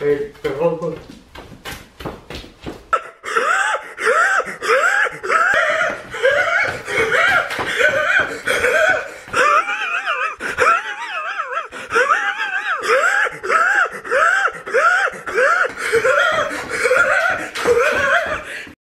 Eh, perdón,